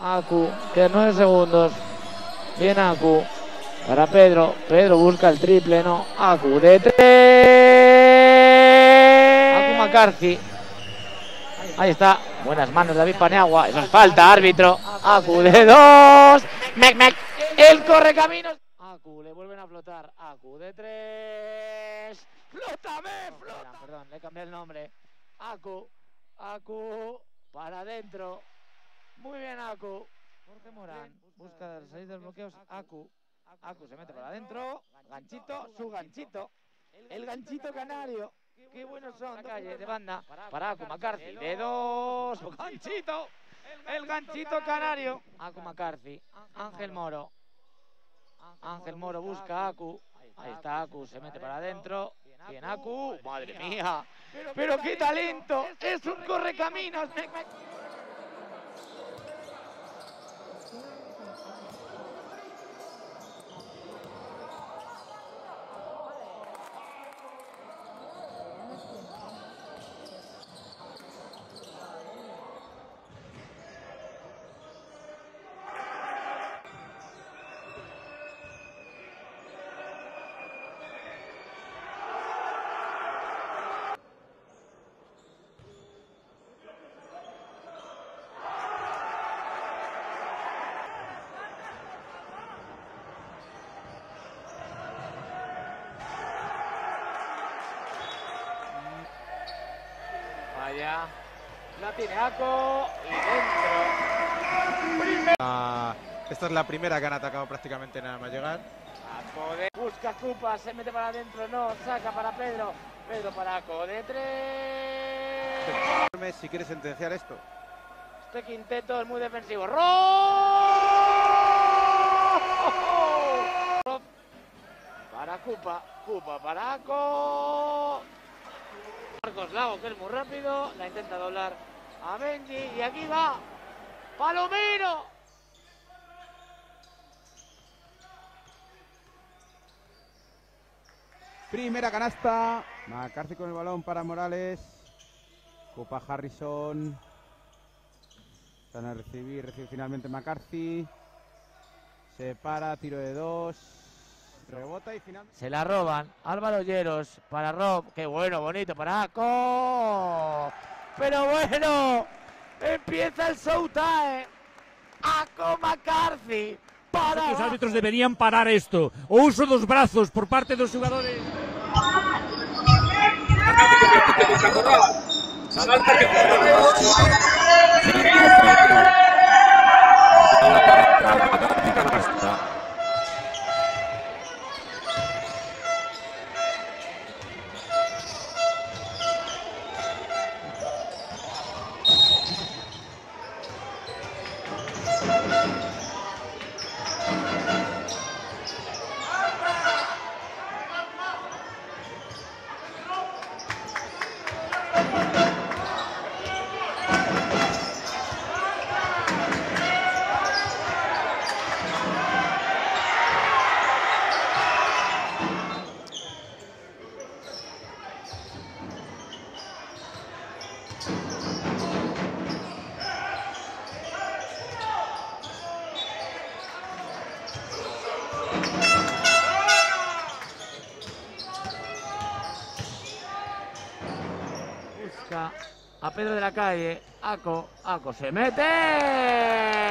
Aku, quedan 9 segundos. Bien Aku. Para Pedro. Pedro busca el triple, no. Aku de 3. Aku McCarthy. Ahí está. Buenas manos David Paneagua. Eso es falta, árbitro. Aku de 2. Mec, mec. El corre caminos. Aku, le vuelven a flotar. Aku de 3. ¡Flótame! ¡Flota! Perdón, le cambié el nombre. Aku. Aku. Para adentro. Muy bien, Aku. Jorge Morán busca salir de los bloqueos. Aku. Aku se mete para adentro. Ganchito, su ganchito. El ganchito canario. Qué buenos son. La calle de banda. Para Aku McCarthy. De dos. Ganchito. El ganchito canario. Aku McCarthy. Ángel Moro. Ángel Moro busca a Aku. Ahí está Aku. Se mete para adentro. Bien Aku. Madre mía. Pero qué talento. Es un correcaminos. Vaya. La tiene Ako y dentro. Ah, esta es la primera que han atacado prácticamente nada más llegar. Ako de... Busca Cupa, se mete para adentro, no, saca para Pedro. Pedro para Ako de tres. Si quieres sentenciar esto. Este quinteto es muy defensivo. ¡Ro! Para Cupa, Cupa para Ako. Que es muy rápido, la intenta doblar a Benji y aquí va Palomino. Primera canasta. McCarthy con el balón para Morales. Copa Harrison. Están a recibir. Recibe finalmente McCarthy. Se para. Tiro de dos. Rebota y finalmente. Se la roban. Álvaro Lleros para Rob. Qué bueno, bonito para Aco. Pero bueno, empieza el showtime. Aco McCarthy. Para. Los árbitros deberían parar esto. O uso dos brazos por parte de los jugadores. A Pedro de la calle. Aco. Aco se mete.